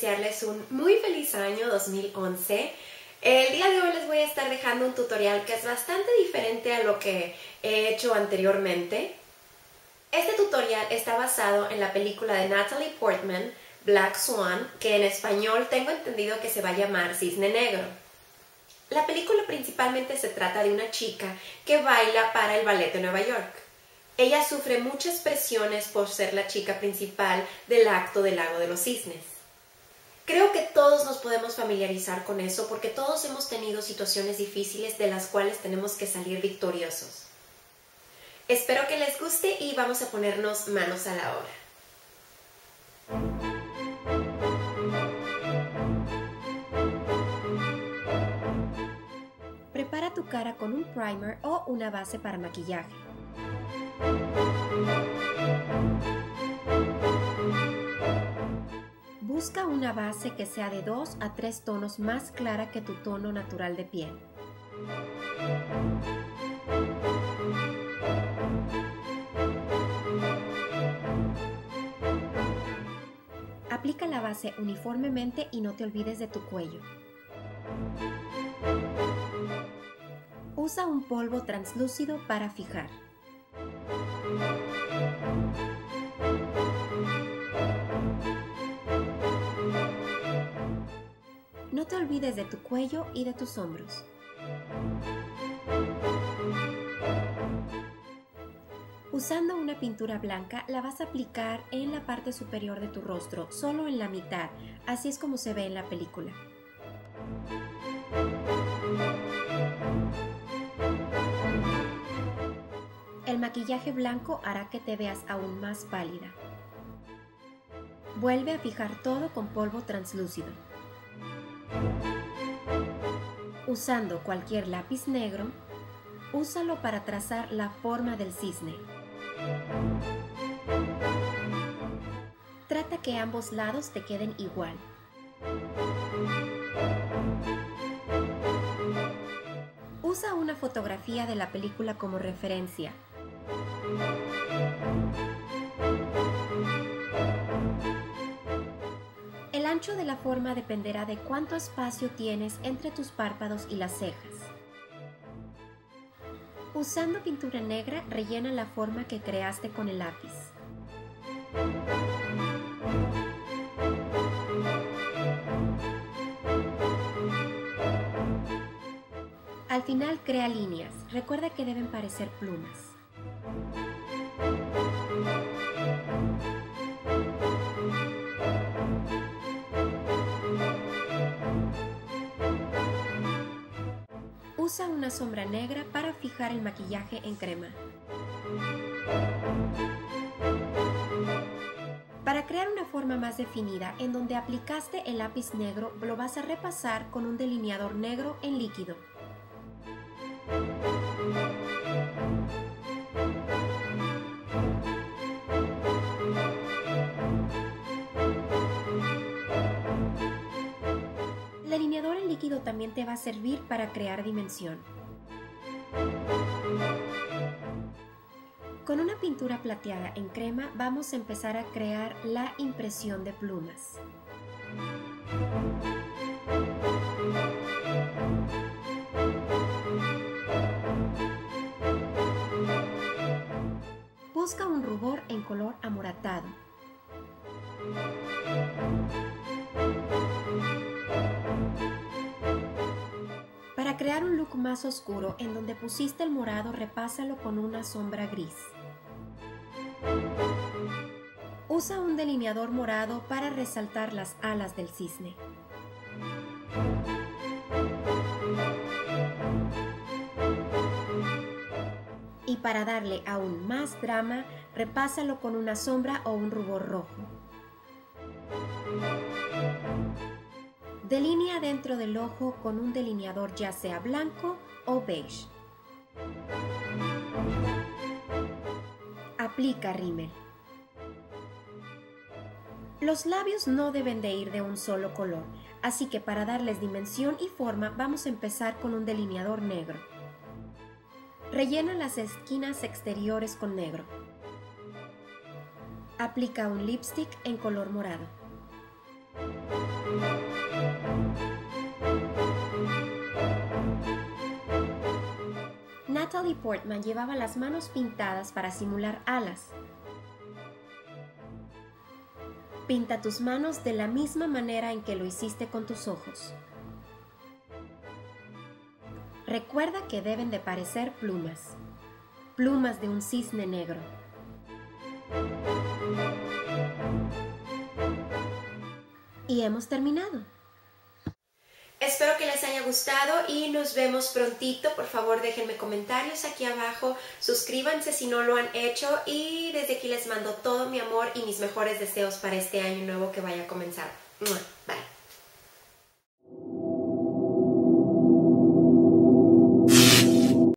desearles un muy feliz año 2011. El día de hoy les voy a estar dejando un tutorial que es bastante diferente a lo que he hecho anteriormente. Este tutorial está basado en la película de Natalie Portman, Black Swan, que en español tengo entendido que se va a llamar Cisne Negro. La película principalmente se trata de una chica que baila para el ballet de Nueva York. Ella sufre muchas presiones por ser la chica principal del acto del lago de los cisnes. Creo que todos nos podemos familiarizar con eso porque todos hemos tenido situaciones difíciles de las cuales tenemos que salir victoriosos. Espero que les guste y vamos a ponernos manos a la obra. Prepara tu cara con un primer o una base para maquillaje. Busca una base que sea de 2 a 3 tonos más clara que tu tono natural de piel. Aplica la base uniformemente y no te olvides de tu cuello. Usa un polvo translúcido para fijar. No te olvides de tu cuello y de tus hombros. Usando una pintura blanca la vas a aplicar en la parte superior de tu rostro, solo en la mitad, así es como se ve en la película. Maquillaje blanco hará que te veas aún más pálida. Vuelve a fijar todo con polvo translúcido. Usando cualquier lápiz negro, úsalo para trazar la forma del cisne. Trata que ambos lados te queden igual. Usa una fotografía de la película como referencia el ancho de la forma dependerá de cuánto espacio tienes entre tus párpados y las cejas. Usando pintura negra, rellena la forma que creaste con el lápiz. Al final crea líneas. Recuerda que deben parecer plumas. Usa una sombra negra para fijar el maquillaje en crema. Para crear una forma más definida en donde aplicaste el lápiz negro, lo vas a repasar con un delineador negro en líquido. También te va a servir para crear dimensión. Con una pintura plateada en crema vamos a empezar a crear la impresión de plumas. Busca un rubor en color amoratado. Crear un look más oscuro en donde pusiste el morado, repásalo con una sombra gris. Usa un delineador morado para resaltar las alas del cisne. Y para darle aún más drama, repásalo con una sombra o un rubor rojo. Delinea dentro del ojo con un delineador ya sea blanco o beige. Aplica rímel. Los labios no deben de ir de un solo color, así que para darles dimensión y forma vamos a empezar con un delineador negro. Rellena las esquinas exteriores con negro. Aplica un lipstick en color morado. Natalie Portman llevaba las manos pintadas para simular alas. Pinta tus manos de la misma manera en que lo hiciste con tus ojos. Recuerda que deben de parecer plumas, plumas de un cisne negro. Y hemos terminado. Espero que les haya gustado y nos vemos prontito. Por favor, déjenme comentarios aquí abajo. Suscríbanse si no lo han hecho y desde aquí les mando todo mi amor y mis mejores deseos para este año nuevo que vaya a comenzar. Bye.